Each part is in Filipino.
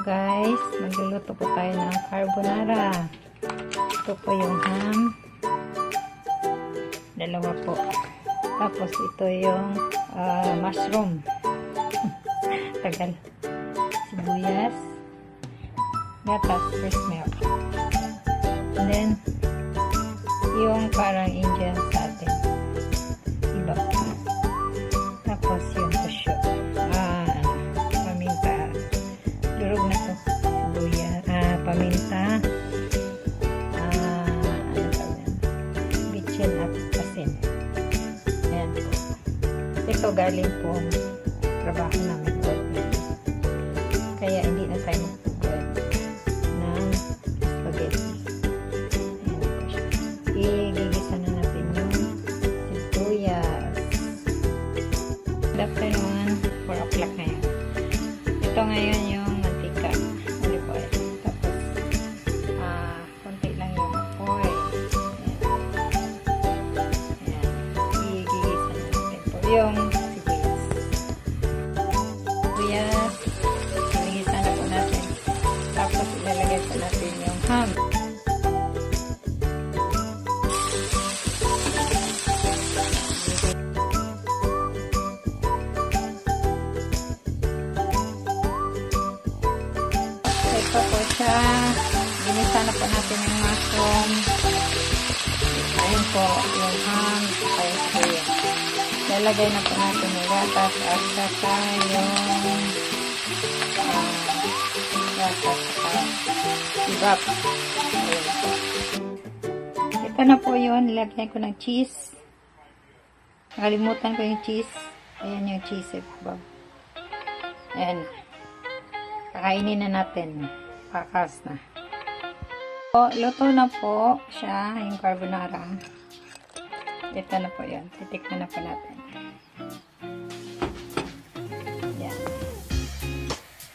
Magluto po tayo ng carbonara. Ito po yung ham. Dalawa po. Tapos ito yung ah, mushroom. Tagal. Sibuyas. Gatas. Fresh milk. And then, yung parang Indian Ito galing po trabaho namin. work namin. Kaya hindi na tayo mag-bread ng spaghetti. Igigisa na natin yung sibuyas. Good afternoon. 4 o'clock na yan. Ito ngayon yung mantika. Olive oil. Tapos, ah, konti lang yung oil. Ayan. Ayan. Igigisa na natin yung Po natin yung mushroom. Ayun po, yung ham, saka yung soya. Lalagay na po natin yung gatas at saka yung ah, gatas. Ayun po. Ito na po yun. Nilagyan ko ng cheese. Nakalimutan ko yung cheese. Ayan yung cheese. Ibabaw. Ayan. Kakainin na natin. Pakas na. So, luto na po siya, yung carbonara. Ito na po yun. Titikman na po natin. Yan.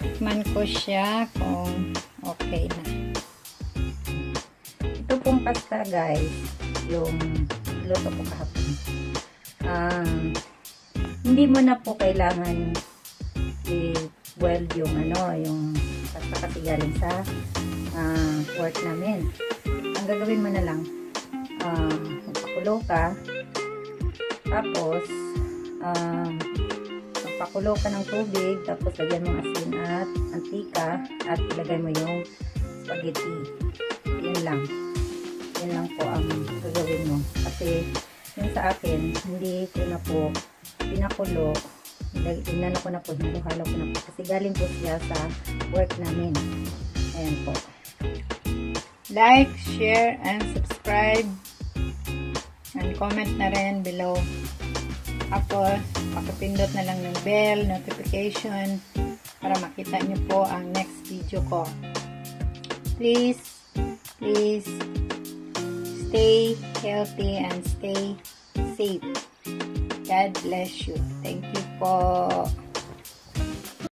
Tikman ko siya kung okay na. Ito pong pasta guys, yung luto ko kahapon. Um, hindi mo na po kailangan i-weld yung ano, yung pasta kasi galing sa ah, work namin. Ang gagawin mo na lang, um, magpakulo ka, tapos, um, magpakulo ka ng tubig, tapos lagyan mo asin at antika, at ilagay mo yung spaghetti. Yun lang. Yun lang po ang gagawin mo. Kasi, yung sa akin, hindi ko na po pinakulo. Inano ko na po, halo-halo ko na po. Kasi galing po siya sa work namin. Ayan po. Like, share, and subscribe. And comment na rin below. Tapos, pakipindot na lang ng bell, notification, para makita nyo po ang next video ko. Please, please, stay healthy and stay safe. God bless you. Thank you po.